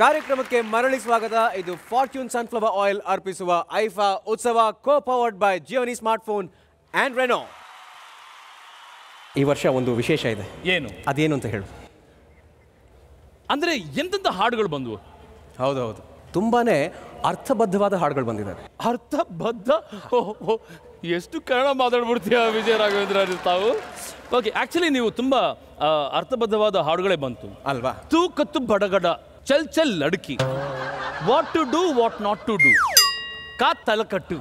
ಕಾರ್ಯಕ್ರಮಕ್ಕೆ ಮರಳಿ ಸ್ವಾಗತ. ಇದು ಫಾರ್ಚ್ಯೂನ್ ಸನ್ಫ್ಲವರ್ ಆಯಿಲ್ ಅರ್ಪಿಸುವ IIFA Utsavam co powered by Gionee smartphone and Reno ಈ ವರ್ಷ ಒಂದು ವಿಶೇಷ ಇದೆ. ಏನು? ಅದೇನು ಅಂತ ಹೇಳು. ಅಂದರೆ ಎಂತೆಂಥ ಹಾಡುಗಳು ಬಂದವು? ಹೌದು ಹೌದು ತುಂಬಾ ಅರ್ಥಬದ್ಧವಾದ ಹಾಡುಗಳು ಬಂದಿದ್ದಾರೆ ಅರ್ಥಬದ್ಧ? ಎಷ್ಟು ಕನ್ನಡ ಮಾತಾಡ್ಬಿಡ್ತೀಯ ವಿಜಯ ರಾಘವೇಂದ್ರ ತಾವು? ಓಕೆ ಆ್ಯಕ್ಚುಲಿ ನೀವು ತುಂಬ ಅರ್ಥಬದ್ಧವಾದ ಹಾಡುಗಳೇ ಬಂತು. ಅಲ್ವಾ? ತೂಕತ್ತು ಬಡಗಡ ಚಲ್ ಚಲ್ Ladki what to do what not to do ಕಾ ತಲಕಟ್ಟು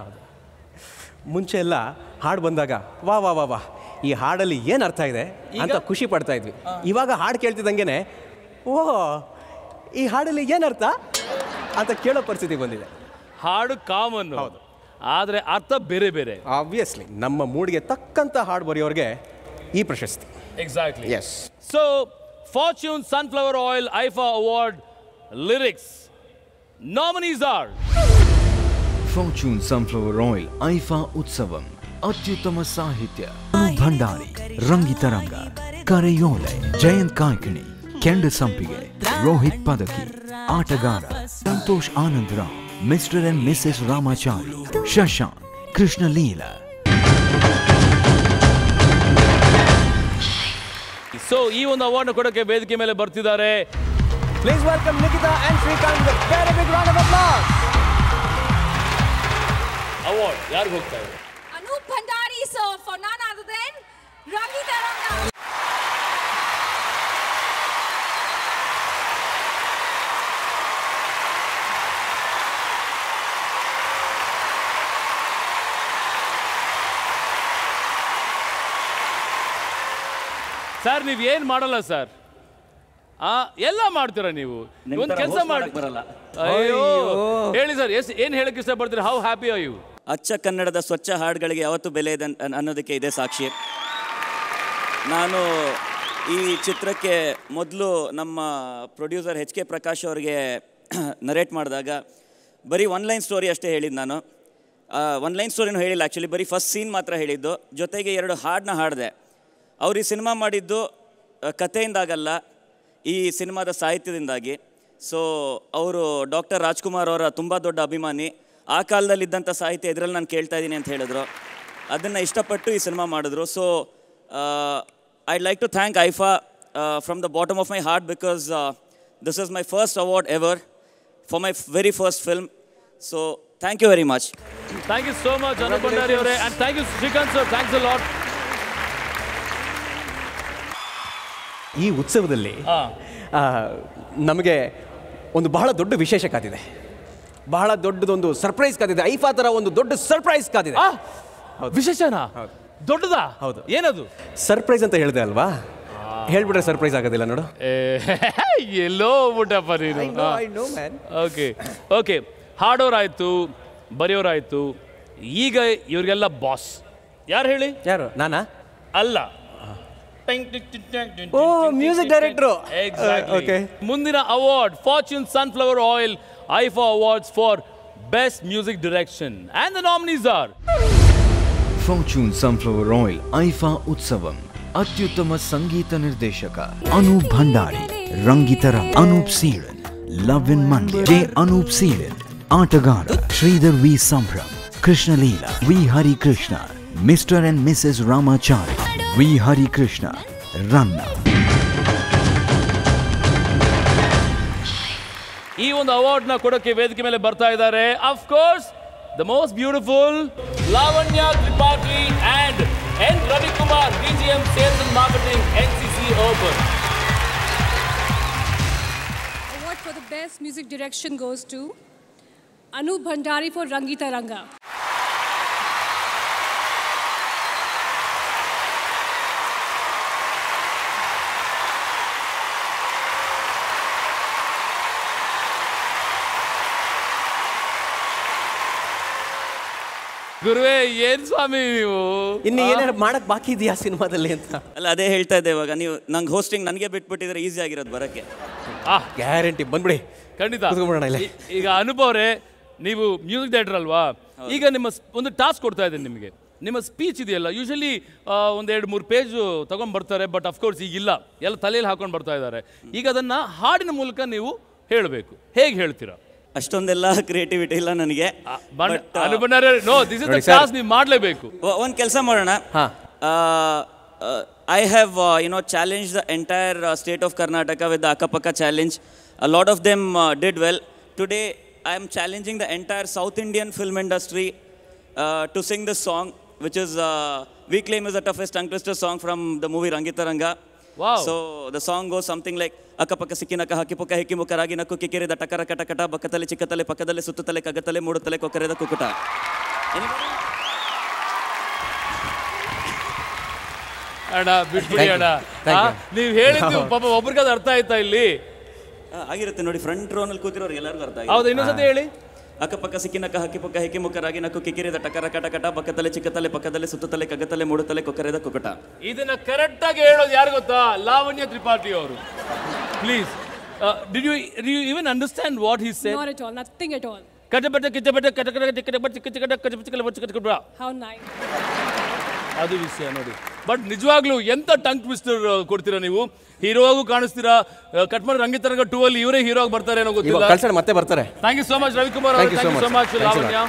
ಮುಂಚೆ ಎಲ್ಲ ಹಾಡು ಬಂದಾಗ ವಾ ವಾ ವಾ ವಾ. ಈ ಹಾಡಲ್ಲಿ ಏನು ಅರ್ಥ ಇದೆ ಅಂತ ಖುಷಿ ಪಡ್ತಾ ಇದ್ವಿ. ಇವಾಗ ಹಾಡು ಕೇಳ್ತಿದ್ದಂಗೆನೆ ಓ ಈ ಹಾಡಲ್ಲಿ ಏನು ಅರ್ಥ ಅಂತ ಕೇಳೋ ಪರಿಸ್ಥಿತಿ ಬಂದಿದೆ. ಹಾಡು ಕಾಮನ್ ಹೌದು. ಆದರೆ ಅರ್ಥ ಬೇರೆ ಬೇರೆ. ಆಬ್ವಿಯಸ್ಲಿ ನಮ್ಮ ಮೂಡ್ಗೆ ತಕ್ಕಂಥ ಹಾಡು ಬರೆಯೋರಿಗೆ ಈ ಪ್ರಶಸ್ತಿ. Exactly yes so Fortune sunflower oil IIFA award lyrics nominees are Fortune sunflower oil IIFA Utsavam ಅತ್ಯುತ್ತಮ ಸಾಹಿತ್ಯ ಭಂಡಾರಿ ರಂಗಿತರಂಗ ಕರೆಯೋಲೆ ಜಯಂತ್ ಕಾಂಕಣಿ ಕೆಂಡ Sampige Rohit Padaki Aatagara Santhosh Anandrao Mr and Mrs Ramachari Shashank Krishnaleela so ಈ ಒಂದು ಅವಾರ್ಡ್ ಕೊಡೋಕೆ ವೇದಿಕೆ ಮೇಲೆ ಬರ್ತಿದ್ದಾರೆ. Please welcome Nikhita and Srikanth very big round of applause award ಯಾರಿಗೆ ಹೋಗ್ತಾ ಇದೆ Anup Bhandari, so for none other than Rangi Taranga. Sir ನೀವು ಏನು ಮಾಡಲ್ಲ ಸರ್ ಆ ಎಲ್ಲ ಮಾಡ್ತೀರಾ ನೀವು? ಒಂದು ಕೆಲಸ ಮಾಡಿ ಅಯ್ಯೋ. ಹೇಳಿ ಸರ್ ಎಸ್ ಏನು ಹೇಳಕ್ಕೆ ಇಷ್ಟ ಇಷ್ಟಪಡ್ತೀರಾ? ಹೌ ಹ್ಯಾಪಿ ಆರ್ ಯು ಅಚ್ಚ ಕನ್ನಡದ ಸ್ವಚ್ಛ ಹಾಡುಗಳಿಗೆ ಯಾವತ್ತೂ ಬೆಲೆ ಇದೆ ಅನ್- ಅನ್ನೋದಕ್ಕೆ ಇದೆ ಸಾಕ್ಷಿ. ನಾನು ಈ ಚಿತ್ರಕ್ಕೆ ಮೊದಲು ನಮ್ಮ ಪ್ರೊಡ್ಯೂಸರ್ ಎಚ್ ಕೆ ಪ್ರಕಾಶ್ ಅವರಿಗೆ ನರೇಟ್ ಮಾಡಿದಾಗ ಬರೀ ಒನ್ ಲೈನ್ ಸ್ಟೋರಿ ಅಷ್ಟೇ ಹೇಳಿದ್ದು ನಾನು. ಒನ್ ಲೈನ್ ಸ್ಟೋರಿನೂ ಹೇಳಿಲ್ಲ ಆ್ಯಕ್ಚುಲಿ ಬರೀ ಫಸ್ಟ್ ಸೀನ್ ಮಾತ್ರ ಹೇಳಿದ್ದು. ಜೊತೆಗೆ ಎರಡು ಹಾಡನ್ನ ಹಾಡಿದೆ. ಅವ್ರು ಈ ಸಿನಿಮಾ ಮಾಡಿದ್ದು ಆ, ಕಥೆಯಿಂದಾಗಲ್ಲ ಈ ಸಿನಿಮಾದ ಸಾಹಿತ್ಯದಿಂದಾಗಿ. ಸೊ ಅವರು ಡಾಕ್ಟರ್ ರಾಜ್ಕುಮಾರ್ ಅವರ ತುಂಬ ದೊಡ್ಡ ಅಭಿಮಾನಿ. ಆ ಕಾಲದಲ್ಲಿದ್ದಂಥ ಸಾಹಿತ್ಯ ಇದರಲ್ಲಿ ನಾನು ಕೇಳ್ತಾ ಇದ್ದೀನಿ ಅಂತ ಹೇಳಿದ್ರು. ಅದನ್ನು ಇಷ್ಟಪಟ್ಟು ಈ ಸಿನಿಮಾ ಮಾಡಿದ್ರು. So I like to thank IIFA from the bottom of my heart because this is my first award ever for my very first film so thank you very much thank you so much Anup Bhandari ಅವರೇ and thank you Srikanth sir thanks a lot ಈ ಉತ್ಸವದಲ್ಲಿ ನಮಗೆ ಒಂದು ಬಹಳ ದೊಡ್ಡ ವಿಶೇಷ ಕಾದಿದೆ. ಬಹಳ ದೊಡ್ಡದೊಂದು ಸರ್ಪ್ರೈಸ್ ಕಾದಿದೆ. ಐಫಾ ಥರ ಒಂದು ದೊಡ್ಡ ಸರ್ಪ್ರೈಸ್ ಕಾದಿದೆ. ಹೌದು. ವಿಶೇಷನಾ? ದೊಡ್ಡದಾ? ಹೌದು. ಏನದು? ಸರ್ಪ್ರೈಸ್ ಅಂತ ಹೇಳಿದೆ ಅಲ್ವಾ? ಹೇಳ್ಬಿಟ್ರೆ ಸರ್ಪ್ರೈಸ್ ಆಗೋದಿಲ್ಲ ನೋಡು. ಎಲ್ಲೋ ಬಿಟ್ಟಪ್ಪ ನೀನು. Okay okay. ಹಾಡೋರಾಯ್ತು ಬರೆಯೋರಾಯ್ತು ಈಗ ಇವರಿಗೆಲ್ಲ ಬಾಸ್ ಯಾರು ಹೇಳಿ? ಯಾರು? ನಾನಾ? ಅಲ್ಲ ಓ, music director. Exactly. Uh, okay. ಮುಂದಿನ award Fortune sunflower oil IIFA awards for best music direction and the nominees are Fortune sunflower oil IIFA Utsavam ಅತ್ಯುತ್ತಮ ಸಂಗೀತ ನಿರ್ದೇಶಕ Anoop Bhandari Rangitaranga Anoop Seelin love in Mandya J Anoop Seelin Aatagara Sridhar V Sambhram Krishnaleela V Harikrishna Mr and Mrs Ramachari V Harikrishna Ranna ಈ ಒಂದು ಅವಾರ್ಡ್ನ ಕೊಡೋಕೆ ವೇದಿಕೆ ಮೇಲೆ ಬರ್ತಾ ಇದ್ದಾರೆ. Of course the most beautiful Lavanya Tripathi and N Ravikumar DGM sales and marketing N C C open Award for the best music direction goes to Anup Bhandari for Rangi Taranga. ಗುರುವೇ ಏನ್ ಸ್ವಾಮಿ ನೀವು? ಇನ್ನು ಏನಾದ್ರು ಮಾಡಕ್ ಬಾಕಿ ಇದೆಯಾ ಸಿನಿಮಾದಲ್ಲಿ ಅಂತ? ಅಲ್ಲ ಅದೇ ಹೇಳ್ತಾ ಇದ್ದೆ ಇವಾಗ ನೀವು ನಂಗೆ ಹೋಸ್ಟಿಂಗ್ ನನಗೆ ಬಿಟ್ಬಿಟ್ಟಿದ್ರೆ ಈಸಿ ಆಗಿರೋದು ಬರೋಕ್ಕೆ. ಆ ಗ್ಯಾರಂಟಿ ಬಂದ್ಬಿಡಿ. ಖಂಡಿತ. ಕೂತ್ಕೊಂಡ್ಬಿಡೋಣ ಇಲ್ಲಿ. ಈಗ ಅನುಭವ್ರೆ ನೀವು ಮ್ಯೂಸಿಕ್ ಡೈರೆಕ್ಟರ್ ಅಲ್ವಾ? ಈಗ ನಿಮ್ಮ ಸ್- ಒಂದು ಟಾಸ್ಕ್ ಕೊಡ್ತಾ ಇದ್ದೀನಿ ನಿಮಗೆ. ನಿಮ್ಮ ಸ್ಪೀಚ್ ಇದೆಯಲ್ಲ ಯೂಶಲಿ ಒಂದು ಎರಡು ಮೂರು ಪೇಜು ತಗೊಂಡ್ ಬರ್ತಾರೆ ಬಟ್ ಅಫ್ಕೋರ್ಸ್ ಈಗ ಇಲ್ಲ. ಎಲ್ಲ ತಲೆಯಲ್ಲಿ ಹಾಕೊಂಡು ಬರ್ತಾ ಇದ್ದಾರೆ. ಈಗ ಅದನ್ನು ಹಾಡಿನ ಮೂಲಕ ನೀವು ಹೇಳಬೇಕು. ಹೇಗೆ ಹೇಳ್ತೀರಾ? ಅಷ್ಟೊಂದೆಲ್ಲ ಕ್ರಿಯೇಟಿವಿಟಿ ಇಲ್ಲ ನನಗೆ. ನೀವು ಮಾಡಲೇಬೇಕು. ಒಂದು ಕೆಲಸ ಮಾಡೋಣ. I have you know challenge the entire state of Karnataka with the ಅಕ್ಕಪಕ್ಕ challenge lot of them did well today I am challenging the entire South Indian film industry to sing the song which is we claim is the toughest ಅಂಕ್ಲಿಸ್ಟ್ song from the movie Rangitaranga Wow. So the song go something like ಅಕ್ಕಪಕ್ಕ ಸಿಕ್ಕಿನಕ ಹಕ್ಕಿಪುಕ್ಕ ಹಿಕ್ಕಿ ರಾಗಿನ ರಾಗಿ ನಕ್ಕು ಕಿಕ್ಕಿರಿದ ಟಕರ ಕಟ ಕಟ ಬಕ್ಕತಲೆ ಚಿಕ್ಕತಲೆ ಪಕ್ಕದಲೆ ಸುತ್ತತಲೆ ಕಗ್ಗತಲೆ ಮೂಡುತ್ತಲೆ ಕೊಕ್ಕರೆದ ಕುಕ್ಕುಟ Anybody? ಅಣ್ಣ ಬಿಟ್ಬಿಡಿ Thank you. ಅಣ್ಣ. ನೀವು ಹೇಳಿದ್ದು ಪಾಪ ಒಬ್ರಿಗೆ ಅದು ಅರ್ಥ ಆಯ್ತಾ ಇಲ್ಲಿ? ಆ, ಆಗಿರುತ್ತೆ ನೋಡಿ ಫ್ರಂಟ್ ರೋನಲ್ಲಿ ಕೂತಿರೋರು ಎಲ್ಲರಿಗೂ ಅರ್ಥ ಆಗಿದೆ. ಹೌದು ಇನ್ನೊಂದ್ಸತಿ ಹೇಳಿ. ಅಕ್ಕಪಕ್ಕ ಸಿಕ್ಕಿನಕ್ಕ ಹಕ್ಕಿಪಕ್ಕ ಹಕ್ಕಿ ಮುಕ್ಕ ರಾಗಿ ನಕ್ಕು ಕಿಕ್ಕಿರಿದ ಟಕರ ಕಟ ಕಟ ಚಿಕ್ಕತಲೆ ಪಕ್ಕದಲ್ಲೇ ಸುತ್ತತಲೆ ಕಗ್ಗತಲೆ ಮೂಡುತ್ತಲೆ ಕೊಕ್ಕರೆದ ಕುಕಟ ಇದನ್ನ ಕರೆಕ್ಟ್ ಆಗಿ ಹೇಳೋದು ಯಾರು ಗೊತ್ತಾ? ಲಾವಣ್ಯ ತ್ರಿಪಾಠಿ ಅವರು. Please did you you even understand what he said Not at all, nothing at all. ಕಟ ಕಟ ಕಟಕಟ ಕಟ ಚಿಕ್ಕ ಚಿಕ್ಕಟ ಕಟ ಚಿಕ್ಕಲ ಬಚ್ಚ ಬಟ How nice. ಅದು ವಿಷಯ ನೋಡಿ. ಬಟ್ ನಿಜವಾಗ್ಲೂ ಎಂತ ಟಂಕ್ ಟ್ವಿಸ್ಟರ್ ಕೊಡ್ತೀರಾ ನೀವು? ಹೀರೋ ಆಗೂ ಕಾಣಿಸ್ತೀರಾ? ಕಟ್ ಮಾಡಿ ರಂಗಿತರಂಗ ಟೂ ಅಲ್ಲಿ ಇವರೇ ಹೀರೋ ಆಗಿ ಬರ್ತಾರೆ ಏನೋ ಗೊತ್ತಿಲ್ಲ. ಮತ್ತೆ ಬರ್ತಾರೆ. Thank you so much Ravikumar thank you so much Lavanya.